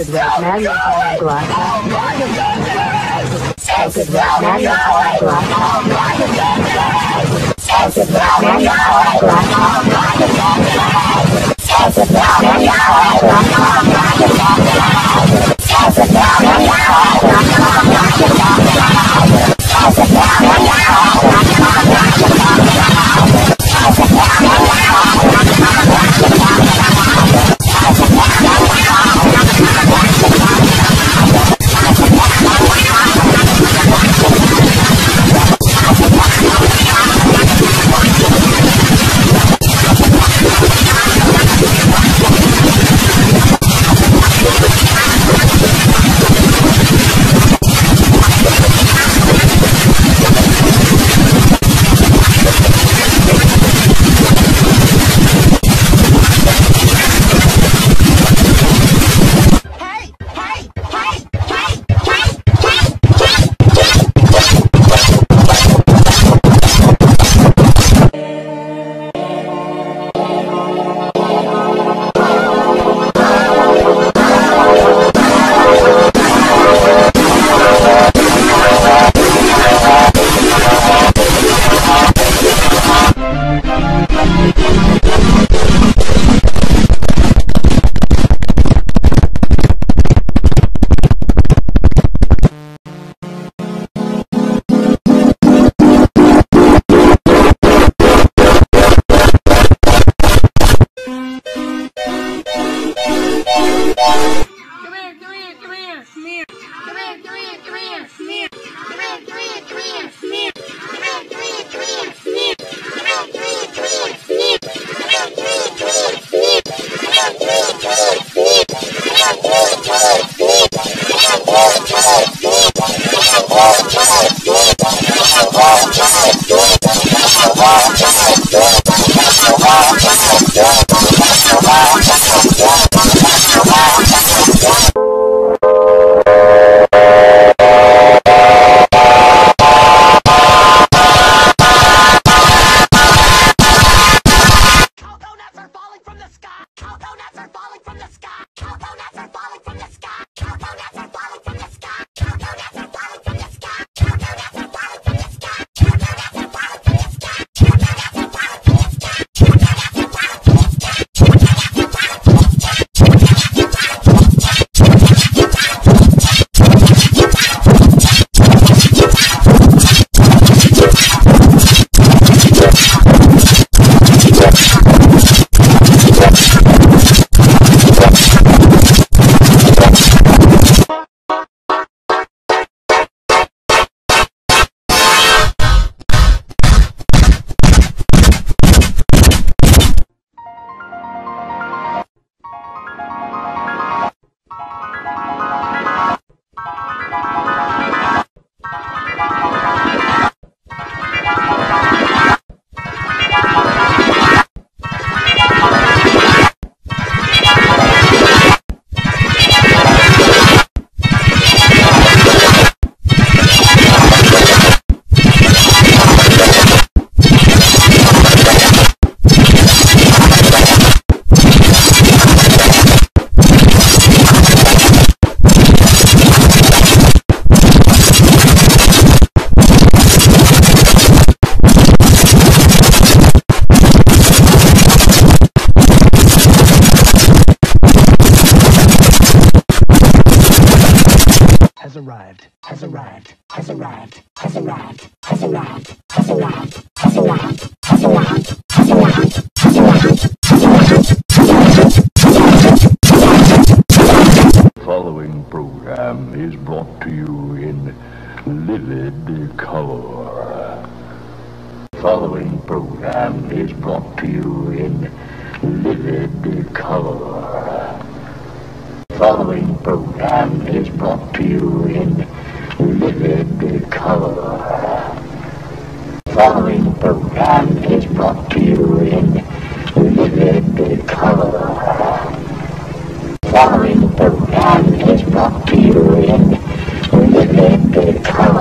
Tilted right magnifying glass. Tilted right magnifying glass. Tilted right magnifying glass. Tilted right magnifying glass. Yeah. Has arrived, has arrived, has arrived, has arrived, has arrived, has arrived, has arrived, has arrived, has arrived, has arrived, following program is brought to you in livid color. Following program is brought to you in livid color. Following program is brought to you in livid color. Following program is brought to you in livid color. Following program is brought to you in vivid color.